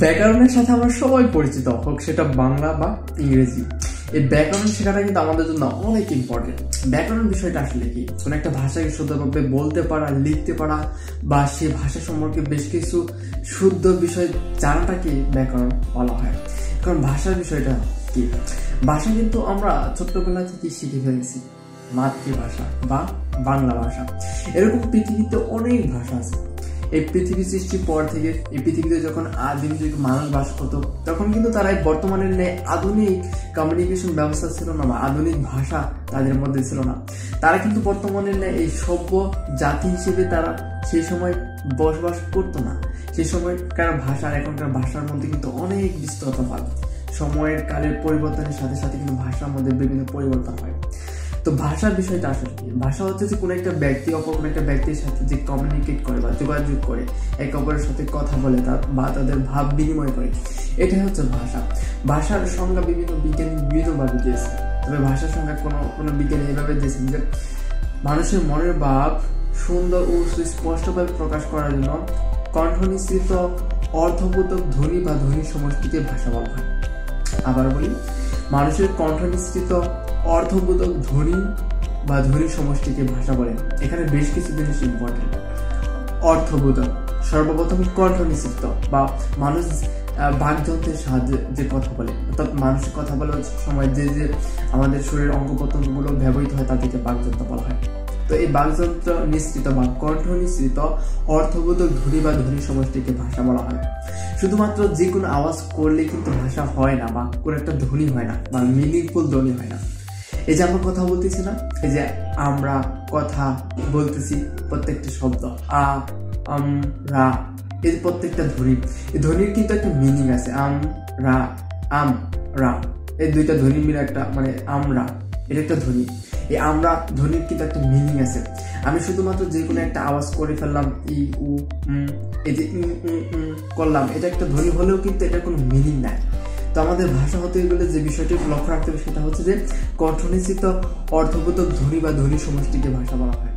ব্যাকরণের সাথে আমরা সবাই পরিচিত, হোক সেটা বাংলা বা ইংরেজি। এই ব্যাকরণ শেখাটা কিন্তু আমাদের জন্য অনেক ইম্পর্টেন্ট ব্যাকরণ বিষয়টা আসলে কি? কোনো একটা ভাষাকে শুদ্ধভাবে বলতে পারা, লিখতে পারা, বা সে ভাষা সম্পর্কে বেশ কিছু শুদ্ধ বিষয় জানাটাকে ব্যাকরণ বলা হয়। কারণ ভাষার বিষয়টা কি? ভাষা কিন্তু আমরা ছোট্টবেলা থেকে শিখে ফেলেছি, মাতৃভাষা বা বাংলা ভাষা। এরকম পৃথিবীতে অনেক ভাষা আছে। এই পৃথিবী সৃষ্টির পর থেকে, এই পৃথিবীতে যখন আদিম যুগ মানুষ বাস করতো, তখন কিন্তু তারা এই বর্তমানের ন্যায় আধুনিক কমিউনিকেশন ব্যবস্থা ছিল না বা আধুনিক ভাষা তাদের মধ্যে ছিল না। তারা কিন্তু বর্তমানের ন্যায় এই সভ্য জাতি হিসেবে তারা সেই সময় বসবাস করতো না। সেই সময়কার ভাষা আর এখনকার ভাষার মধ্যে কিন্তু অনেক বিস্তরতা পায় সময়ের কালের পরিবর্তনের সাথে সাথে কিন্তু ভাষার মধ্যে বিভিন্ন পরিবর্তন হয়। তো ভাষার বিষয়টা আসলে ভাষা হচ্ছে যে কোনো একটা ব্যক্তি, অপর কোনো একটা ব্যক্তির সাথে যে কমিউনিকেট করে বা যোগাযোগ করে, একে অপরের সাথে কথা বলে তা বা তাদের ভাব বিনিময় করে। এটাই হচ্ছে ভাষা। ভাষার সংজ্ঞা বিভিন্ন বিজ্ঞানী বিভিন্নভাবে দিয়েছে তবে ভাষার সংজ্ঞা কোনো কোনো বিজ্ঞানী এভাবে দিয়েছেন যে মানুষের মনের ভাব সুন্দর ও সুস্পষ্টভাবে প্রকাশ করার জন্য কণ্ঠনিশ্চিত অর্থবোধক ধ্বনি বা ধ্বনি সমষ্টিকে ভাষা বলা। হয় আবার বলি, মানুষের কণ্ঠনিশ্চিত অর্থবোধক ধ্বনি বা ধ্বনি সমষ্টিকে ভাষা বলে। এখানে বেশ কিছু জিনিস ইম্পর্টেন্ট অর্থবোধক, সর্বপ্রথম কণ্ঠ নিশ্চিত বা মানুষ বাকযন্ত্রের সাহায্যে যে কথা বলে। অর্থাৎ মানুষের কথা বলার সময় যে যে আমাদের শরীরের অঙ্গ প্রত্যঙ্গগুলো ব্যবহৃত হয়, তাদেরকে বাকযন্ত্র বলা হয়। তো এই বাকযন্ত্র নিশ্চিত বা কণ্ঠ নিশ্চিত অর্থবোধক ধ্বনি বা ধ্বনি সমষ্টিকে ভাষা বলা হয়। শুধুমাত্র যে কোনো আওয়াজ করলে কিন্তু ভাষা হয় না বা কোনো একটা ধ্বনি হয় না বা মিনিংফুল ধ্বনি হয় না। এই যে আমরা কথা বলতেছি না, এই যে আমরা কথা বলতেছি প্রত্যেকটা শব্দ, আ, আম, রা, এই প্রত্যেকটা ধ্বনি, এই ধ্বনির কিন্তু একটা মিনিং আছে, আম, রা আম, রা, এই দুইটা ধ্বনি মিলে একটা মানে আমরা এটা একটা ধ্বনি, এই আমরা ধ্বনির কিন্তু একটা মিনিং আছে, আমি শুধুমাত্র যে কোনো একটা আওয়াজ করে ফেললাম, ই, উ এই যে করলাম, এটা একটা ধ্বনি হলেও কিন্তু এটা কোনো মিনিং নাই তো আমাদের ভাষা হতে গেলে যে বিষয়টি লক্ষ্য রাখতে হবে সেটা হচ্ছে যে কণ্ঠনিশ্চিত অর্থবোধক ধ্বনি বা ধ্বনি সমষ্টিকে ভাষা বলা হয়।